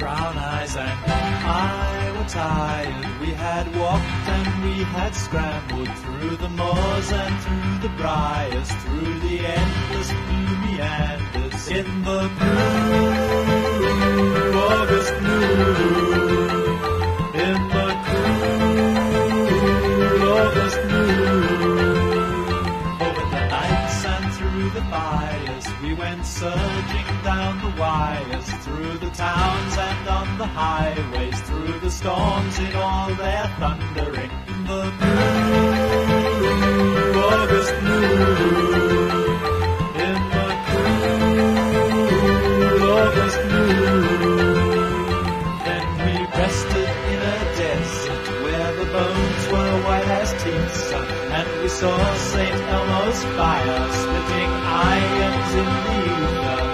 skies and I were tired. We had walked and we had scrambled through the moors and through the briars, through the endless blue meanders in the blue August blue. In the cool August blue. Over the through the we went surging down the wires, through the towns and on the highways, through the storms in all their thundering. The we saw St. Elmo's fire splitting ions in the ether.